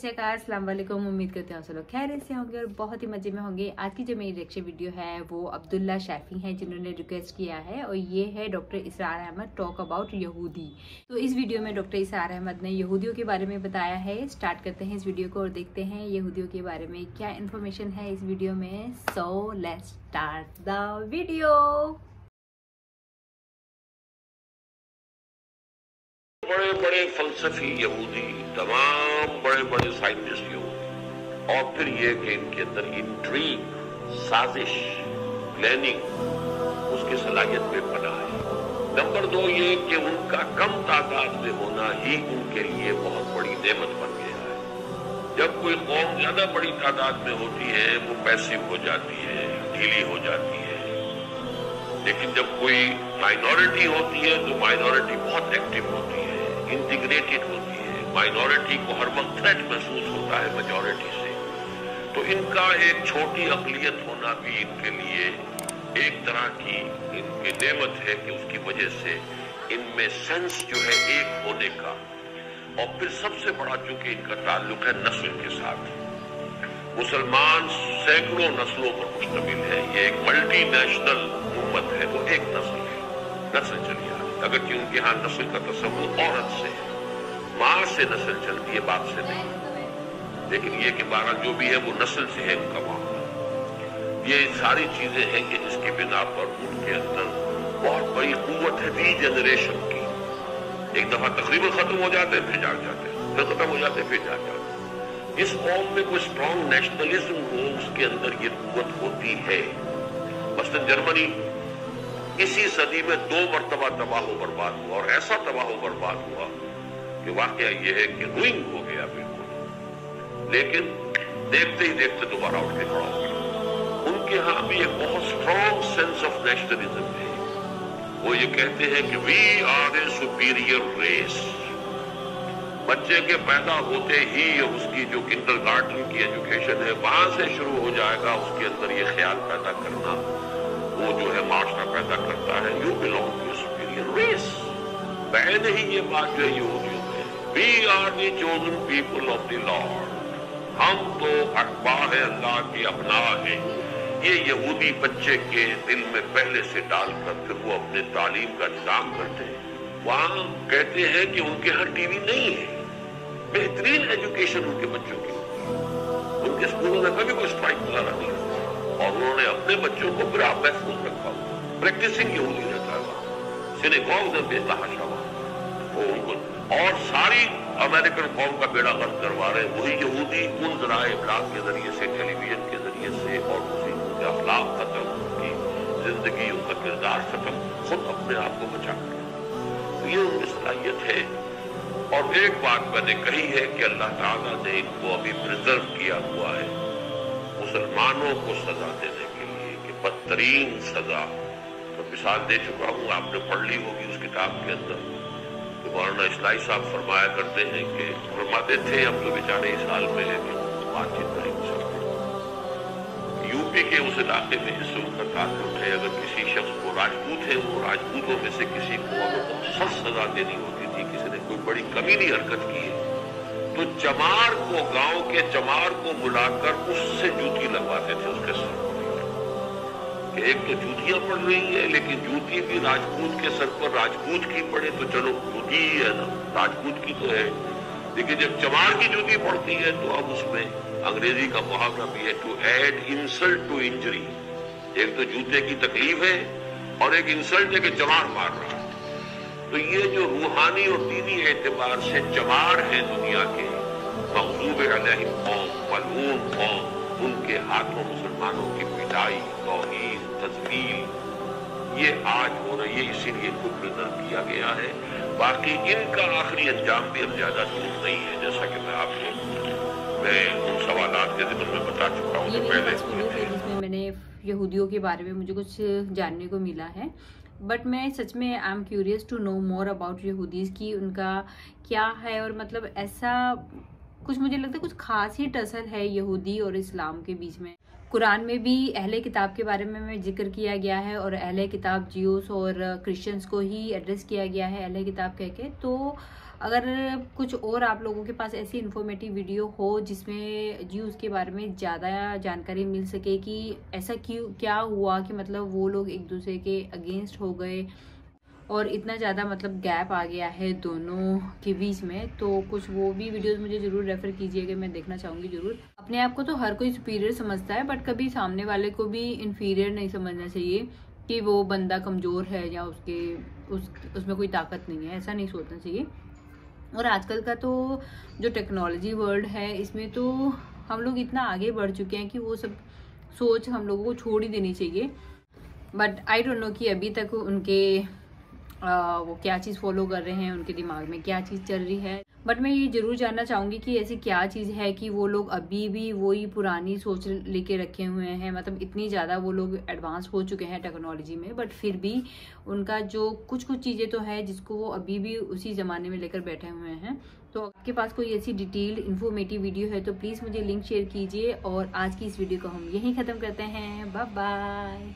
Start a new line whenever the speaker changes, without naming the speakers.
अस्सलाम वालेकुम, उम्मीद करते हैं आप सब लोग खैरियत से होंगे और बहुत ही मज़े में होंगे। आज की जो मेरी रिएक्शन वीडियो है, वो अब्दुल्ला शैफी हैं, जिन्होंने रिक्वेस्ट किया है और ये है doctor Israr Ahmad talk about यहूदी। तो इस वीडियो में डॉक्टर इसरार अहमद ने यहूदियों के बारे में बताया है। स्टार्ट करते हैं इस वीडियो को और देखते हैं यहूदियों के बारे में क्या इन्फॉर्मेशन है इस वीडियो में। So let start the video
बड़े बड़े फलसफी यहूदी, तमाम बड़े बड़े साइंटिस्ट यहूदी, और फिर ये कि इनके अंदर इंट्रीग साजिश प्लानिंग उसकी सलाहियत में बना है। नंबर दो ये कि उनका कम तादाद में होना ही उनके लिए बहुत बड़ी नेमत बन गया है। जब कोई कौम ज़्यादा बड़ी तादाद में होती है, वो पैसिव हो जाती है, ढीली हो जाती है। लेकिन जब कोई माइनॉरिटी होती है तो माइनॉरिटी बहुत एक्टिव होती है। इंटीग्रेटेड होती है। माइनॉरिटी को हर वक्त थ्रेट महसूस होता है मेजोरिटी से। तो इनका एक छोटी अकलियत होना भी इनके लिए एक तरह की इनकी नेमत है कि उसकी वजह से इनमें सेंस जो है एक होने का। और फिर सबसे बड़ा चूँकि इनका ताल्लुक है नस्ल के साथ। मुसलमान सैकड़ों नस्लों पर मुश्तमिल है। ये एक मल्टी नेशनल उम्मत है वो एक नस्ल है। नस्ल चली आ अगर कि उनके यहाँ नस्ल का तस्वुर औरत से, माँ से नस्ल चलती है, बाप से नहीं। लेकिन ये कि बारह जो भी है, वो नस्ल से है, उनका मामला ये सारी चीज़ें हैं कि जिसकी बिना पर उनके अंदर बहुत बड़ी कुत है री जनरेशन की। एक दफ़ा तकरीबन खत्म हो जाते हैं, फिर जाग जाते हैं। फिर खत्म हो जाते हैं, फिर जाग जाते हैं। जिस कौम में कोई स्ट्रॉन्ग नेशनलिज्म हो, उसके अंदर ये कुत होती है। मसलन जर्मनी इसी सदी में दो मरतबा तबाह बर्बाद हुआ और ऐसा तबाह बर्बाद हुआ कि वाकया यह है कि रुइंग हो गया बिल्कुल। लेकिन देखते ही देखते दोबारा उठ के खड़ा हो गया। उनके यहाँ भी एक बहुत स्ट्रॉन्ग सेंस ऑफ़ नेशनलिज्म है। वो ये कहते हैं कि we are a superior race बच्चे के पैदा होते ही उसकी जो किंडर गार्डन की एजुकेशन है, वहाँ से शुरू हो जाएगा, उसके अंदर ये ख्याल पैदा करना। वो जो है माशरा पैदा करता है you belong to superior race पहले ही ये बात जो है में we are the chosen people of the lord हम तो अखबार है, अल्लाह के अपना है। ये यहूदी बच्चे के दिल में पहले से डालकर फिर वो अपने तालीम का इंतज़ाम करते हैं। वहाँ कहते हैं कि उनके यहाँ टीवी नहीं है। बेहतरीन एजुकेशन उनके बच्चों की उनके स्कूलों में कभी कोई स्ट्राइक वगैरह नहीं और उन्होंने अपने बच्चों को बुरा महफूज रखा। प्रैक्टिसिंग यहूदी रहता है। सिनेगॉग में बेतहाशा वो उनको और सारी अमेरिकन कौम का बेड़ा गर्द करवा रहे वही यहूदी उन जराए इबलाग के ज़रिए से टेलीविज़न के ज़रिए से, और उसी उनके अखलाक खत्म उनकी ज़िंदगी उनका किरदार खत्म, खुद अपने आप को बचा कर तो ये उनकी सलाहियत है। और एक बात मैंने कही है कि अल्लाह ताला ने इनको अभी प्रिजर्व किया हुआ है। मुसलमानों को सजा देने के लिए कि बदतरीन सजा। तो मिसाल दे चुका हूँ, आपने पढ़ ली होगी उस किताब के अंदर। तो मौलाना इस्लाई साहब फरमाया करते हैं कि फरमाते थे, हम तो बेचारे इस हाल में लेकिन बातचीत नहीं हो सकती। यूपी के उस इलाके में जिससे उनका ताल्लुक है, अगर किसी शख्स को राजपूत है, वो राजपूतों में से किसी को अगर बहुत सख्त सजा देनी होती थी, किसी ने कोई बड़ी कमीनी हरकत की है। तो चमार को, गाँव के चमार को बुलाकर उससे जूती लगवाते थे, उसके सर कि एक तो जूतियाँ पड़ रही है, लेकिन जूती भी राजपूत के सर पर, राजपूत की पड़े तो चलो, जूती ही है ना, राजपूत की तो है। लेकिन जब चमार की जूती पड़ती है तो अब उसमें अंग्रेज़ी का मुहावरा भी है to add insult to injury एक तो जूते की तकलीफ़ है, और एक इंसल्ट है कि चमार मार रहा है। तो ये जो रूहानी और दीनी एतबार से चमार है दुनिया के मकसूब कौम मलून कौम उनके हाथों मुसलमानों की पिटाई तोहहीन तजमील ये आज हो रही है इसीलिए प्रिजर्व किया गया है। बाकी इनका आखिरी अंजाम भी अब ज़्यादा दूर नहीं है जैसा कि मैं आपको मैं उन सवाल के ज़िक्र में बता चुका हूँ।
जो पहले मैंने यहूदियों के बारे में मुझे कुछ जानने को मिला है। बट मैं सच में I am curious to know more about यहूदीज की उनका क्या है और मतलब ऐसा कुछ मुझे लगता है कुछ खास ही टसल है यहूदी और इस्लाम के बीच में। कुरान में भी अहले किताब के बारे में ज़िक्र किया गया है और अहले किताब जियोस और क्रिश्चियंस को ही एड्रेस किया गया है अहले किताब कह के। तो अगर कुछ और आप लोगों के पास ऐसी इन्फॉर्मेटिव वीडियो हो जिसमें ज्यूज़ के बारे में ज़्यादा जानकारी मिल सके कि ऐसा क्यों, क्या हुआ कि मतलब वो लोग एक दूसरे के अगेंस्ट हो गए और इतना ज़्यादा मतलब गैप आ गया है दोनों के बीच में तो कुछ वो भी वीडियोस मुझे ज़रूर रेफ़र कीजिएगा मैं देखना चाहूँगी ज़रूर। अपने आप को तो हर कोई सुपीरियर समझता है बट कभी सामने वाले को भी इन्फीरियर नहीं समझना चाहिए कि वो बंदा कमज़ोर है या उसके, उस, उसमें कोई ताकत नहीं है, ऐसा नहीं सोचना चाहिए। और आजकल का तो जो टेक्नोलॉजी वर्ल्ड है इसमें तो हम लोग इतना आगे बढ़ चुके हैं कि वो सब सोच हम लोगों को छोड़ ही देनी चाहिए। बट आई डोंट नो कि अभी तक उनके आ, वो क्या चीज़ फॉलो कर रहे हैं उनके दिमाग में क्या चीज़ चल रही है। बट मैं ये ज़रूर जानना चाहूँगी कि ऐसी क्या चीज़ है कि वो लोग अभी भी वही पुरानी सोच लेके रखे हुए हैं? मतलब इतनी ज़्यादा वो लोग एडवांस हो चुके हैं टेक्नोलॉजी में बट फिर भी उनका जो कुछ कुछ चीज़ें तो है जिसको वो अभी भी उसी ज़माने में लेकर बैठे हुए हैं। तो आपके पास कोई ऐसी डिटेल्ड इन्फॉर्मेटिव वीडियो है तो प्लीज़ मुझे लिंक शेयर कीजिए और आज की इस वीडियो को हम यहीं ख़त्म करते हैं। बाय